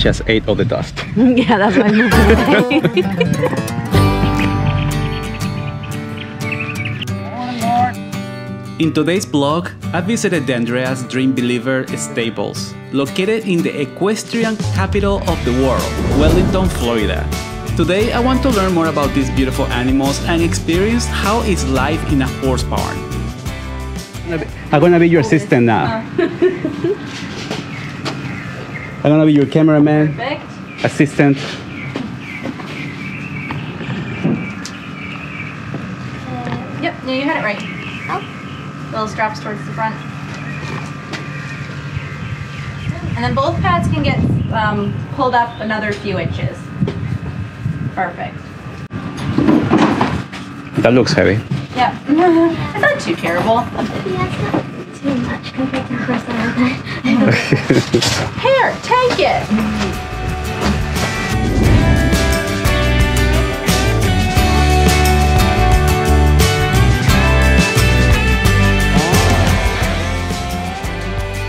I just ate all the dust. yeah, that's why I moved. In today's blog, I visited the Andrea's Dream Believer Stables, located in the equestrian capital of the world, Wellington, Florida. Today, I want to learn more about these beautiful animals and experience how is life in a horse barn. I'm gonna be your assistant now. I'm gonna be your cameraman, Perfect. assistant. Yep, no, you had it right. Little straps towards the front. And then both pads can get um, pulled up another few inches. Perfect. That looks heavy. Yep. it's not too terrible. Yeah, it's not too much compared to horse I Here, take it.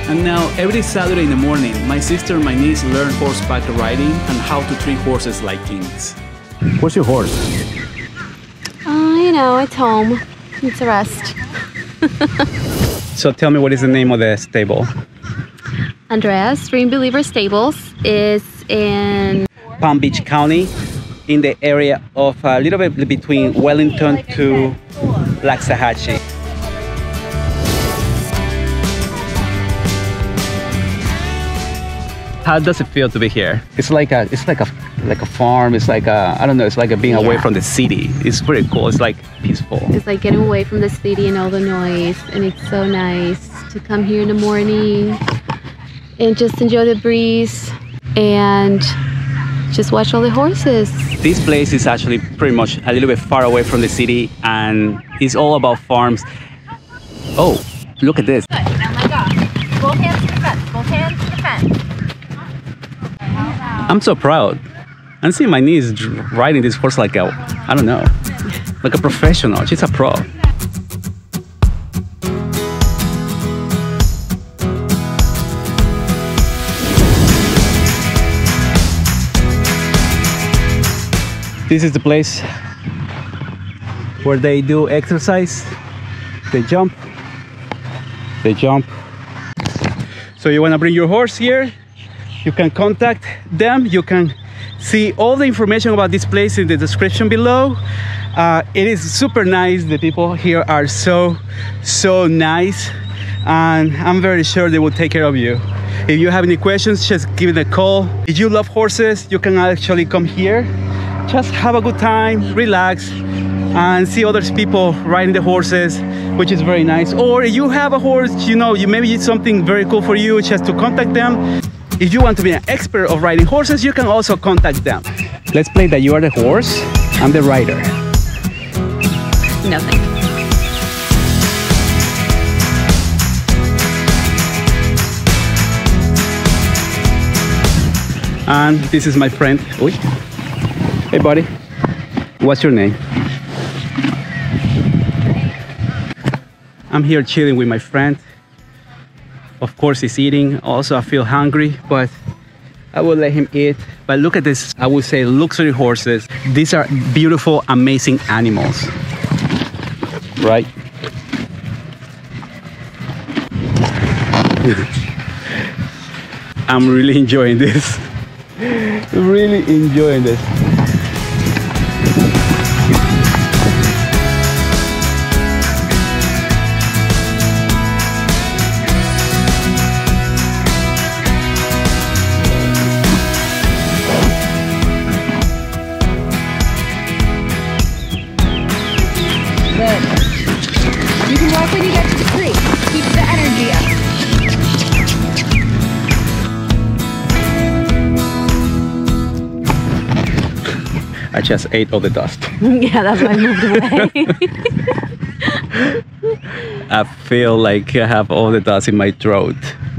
And now, every Saturday in the morning, my sister and my niece learn horseback riding and how to treat horses like kings. Where's your horse? Oh, you know, it's home. It's a rest. So tell me what is the name of the stable? Andrea's Dream Believer Stables is in Palm Beach County, in the area of a little bit between Wellington to Loxahatchee. How does it feel to be here? It's like a, it's like a, like a farm. It's like a, I don't know. It's like a being away from the city. It's pretty cool. It's like peaceful. It's like getting away from the city and all the noise, and it's so nice to come here in the morning and just enjoy the breeze and just watch all the horses. This place is actually pretty much a little bit far away from the city, and it's all about farms. Oh, look at this. Good. Now my gosh. Both hands to the fence. Both hands to the fence. I'm so proud. I'm my niece riding this horse like a, I don't know, like a professional. She's a pro. This is the place where they do exercise. They jump. They jump. So you want to bring your horse here? You can contact them. You can see all the information about this place in the description below. Uh, it is super nice. The people here are so so nice. And i'm very sure they will take care of you. If you have any questions just give it a call. If you love horses you can actually come here. Just have a good time relax and see other people riding the horses which is very nice. Or if you have a horse you know you maybe it's something very cool for you just to contact them if you want to be an expert of riding horses, you can also contact them. Let's play that you are the horse, I'm the rider. Nothing. And this is my friend. Uy. Hey, buddy. What's your name? I'm here chilling with my friend. Of course, he's eating. Also, I feel hungry, but I will let him eat. But look at this, I would say luxury horses. These are beautiful, amazing animals. Right? I'm really enjoying this. really enjoying this. I just ate all the dust. yeah, that's why I moved away. I feel like I have all the dust in my throat.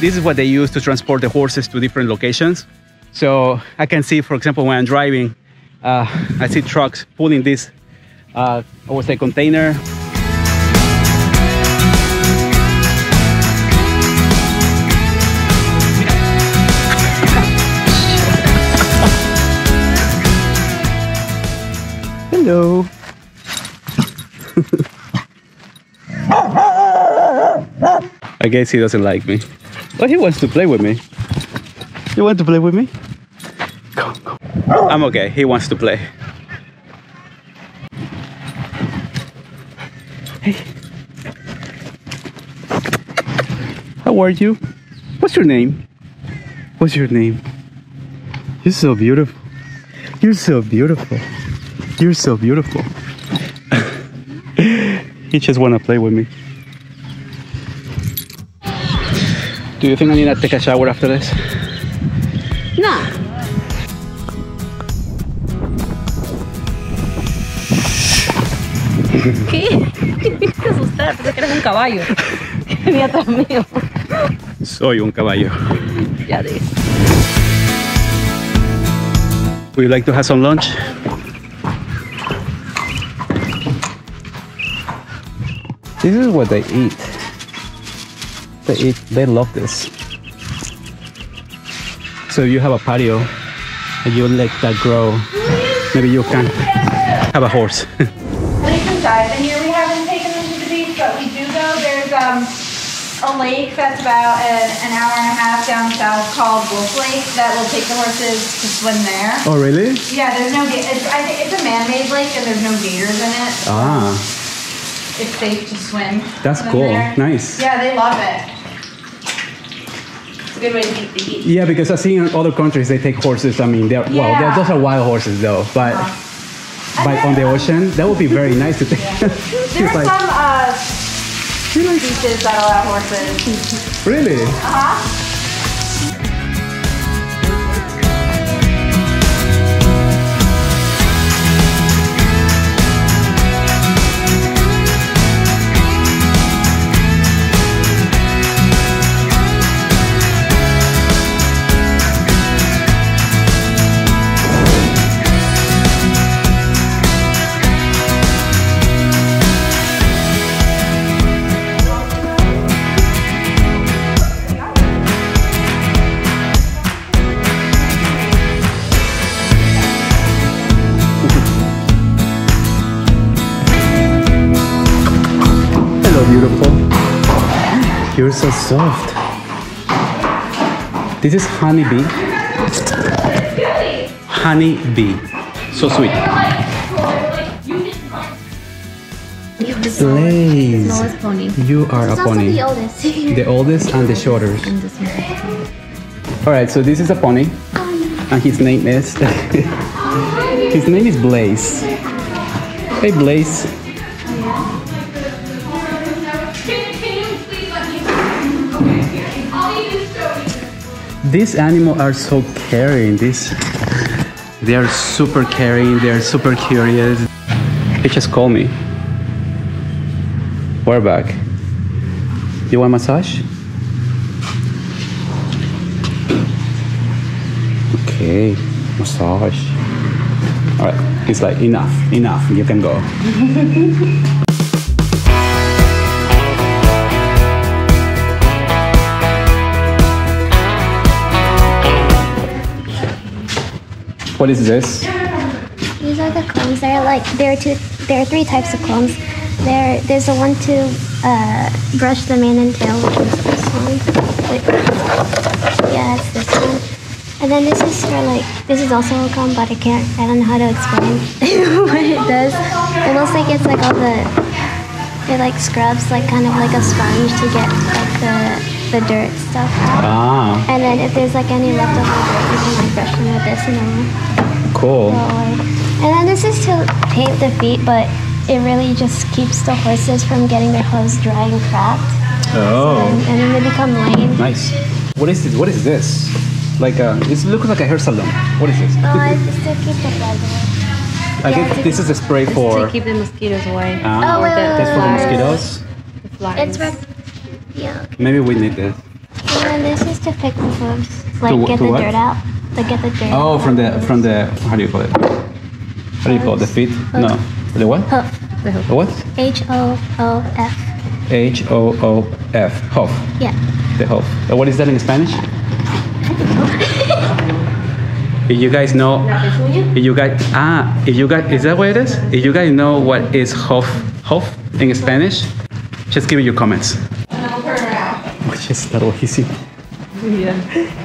this is what they use to transport the horses to different locations. So I can see, for example, when I'm driving, uh, I see trucks pulling this, uh, I would say, container. I guess he doesn't like me. But he wants to play with me. You want to play with me? Come, come. I'm okay. He wants to play. Hey. How are you? What's your name? What's your name? You're so beautiful. You're so beautiful. You're so beautiful. he just wanna play with me. Do you think I need to take a shower after this? No. ¿Qué? Te asustar, pensé que eras un caballo. Que venía atrás mío. Soy un caballo. Ya ves. Would you like to have some lunch? This is what they eat. They eat. They love this. So you have a patio, and you let that grow. Maybe you can have a horse. Lake and dive in here. We haven't taken them to the beach, but we do go. There's um, a lake that's about an, an hour and a half down south called Wolf Lake that will take the horses to swim there. oh really? Yeah, there's no. It's, I think it's a man-made lake and there's no gators in it. Ah, It's safe to swim. That's cool. there. Nice. Yeah, they love it. It's a good way to keep the heat. yeah. Because I see in other countries they take horses. I mean, they're well, Yeah. they're, those are wild horses though. But but on the ocean, that would be very nice to take. There's It's like, some uh, beaches that allow horses. really? Uh-huh. You're so soft. This is honeybee. Honeybee. So sweet. Blaze. You are a pony. the oldest. The oldest and the shortest. And this one. All right, so this is a pony, and his name is his name is Blaze. Hey, Blaze. These animals are so caring. This they are super caring. They are super curious. They just call me. We're back. You want massage? Okay, massage. All right, he's like, enough, enough, you can go. what is this? These are the clones. There are like there are two. There are three types of clones. There, there's the one to uh, brush the mane and tail, which is this one. Wait. Yeah, it's this one. And then this is for like this is also a clone, but I can't. I don't know how to explain what it does. It looks like it's like all the it like scrubs like kind of like a sponge to get like the the dirt stuff out. Ah, And then if there's like any leftover dirt, you can like brush them with this and then cool. go. And then this is to paint the feet, but it really just keeps the horses from getting their hooves dry and cracked. Oh, And, and then they become lame. nice. What is this? What is this? Like a, it looks like a hair salon. What is this? Oh, it's just to keep the blood away. I yeah, guess this is a spray Just for. to keep the mosquitoes away. Ah, Oh, wait, wait, that's for the wait, wait. mosquitoes. The flies. It's rep- yeah. Maybe we need this. And this is to pick the hooves, like To get to the what? dirt out, like get the dirt. Oh, from the from the how do you call it? How do you call it? The feet? No, the what? hoof. The hoof. The what? H O O F. H O O F. Hoof. Yeah. The hoof. Uh, What is that in Spanish? If you guys know, if you guys ah, if you guys is that what it is? If you guys know what is hoof Hof in Spanish? Just give me your comments. And I'll turn around. Oye, está rojísimo. Hi.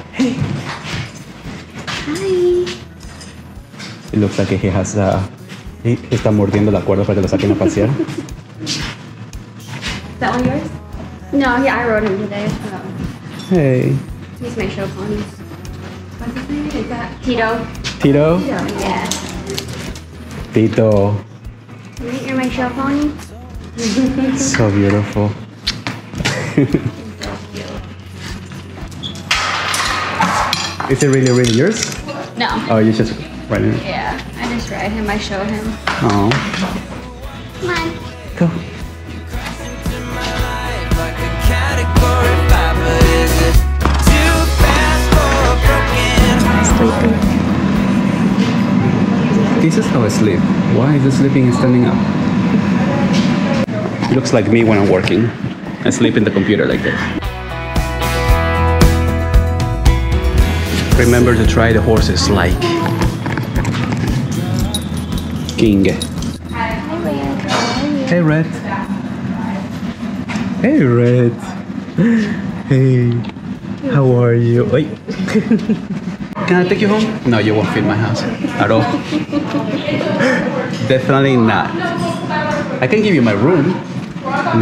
It looks like he has uh, he está mordiendo la cuerda para que lo saquen a pasear. Is that one yours? No, yeah, I rode him today. So. Hey, He's my show pony. What's his name? Is that Tito? Tito. Yeah. Tito, You're my show pony? so beautiful. Is it really, really yours? No. Oh, you just riding it. Yeah, I just ride him. I show him. Oh, Come on. go. like a category five, but is it too fast for a broken heart? This is how I sleep. Why is it sleeping and standing up? It looks like me when I'm working. I sleep in the computer like this. Remember to try the horses like King. Hey Red. Hey Red. Hey. How are you? Oi. Can I take you home? No, you won't fit my house at all. Definitely not. I can give you my room.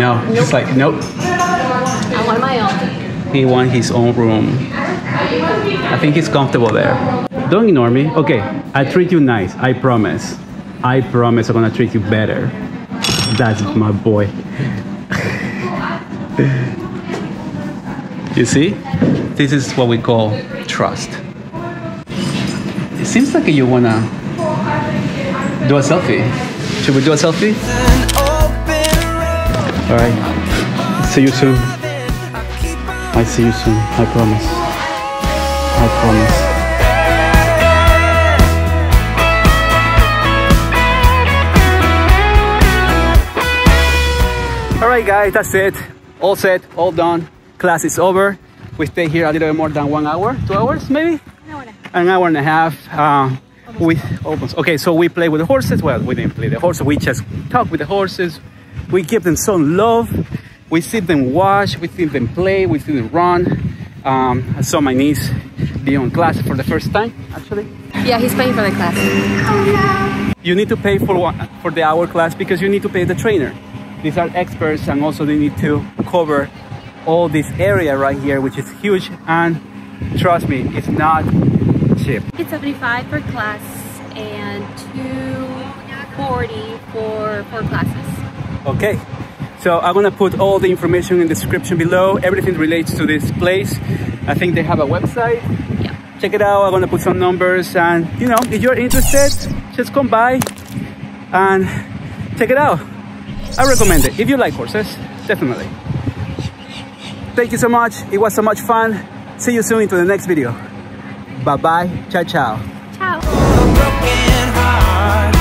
No, it's like nope. I want my own. He wants his own room. I think he's comfortable there. Don't ignore me. Okay, I treat you nice. I promise. I promise I'm gonna treat you better. That's my boy. you see? This is what we call trust. It seems like you wanna do a selfie. Should we do a selfie? An open road, All right. See you soon. I see you soon. I promise. I promise. Right, guys, that's it. All set, all done. Class is over. We stay here a little bit more than one hour, two hours, maybe? An hour and a half. Uh, we almost okay. So we play with the horses. Well, we didn't play the horses. We just talk with the horses. We give them some love. We see them wash. We see them play. We see them run. Um, I saw my niece be on class for the first time, actually. Yeah, he's paying for the class. You need to pay for one, for the hour class because you need to pay the trainer. These are experts, and also they need to cover all this area right here, which is huge. And trust me, it's not cheap. It's 75 for class and 240 for four classes. Okay, so I'm gonna put all the information in the description below. Everything relates to this place. I think they have a website. Yeah. Check it out. I'm gonna put some numbers, and you know, if you're interested, just come by and check it out. I recommend it. If you like horses, definitely. Thank you so much. It was so much fun. See you soon into the next video. Bye bye. Ciao, ciao. Ciao. a broken heart.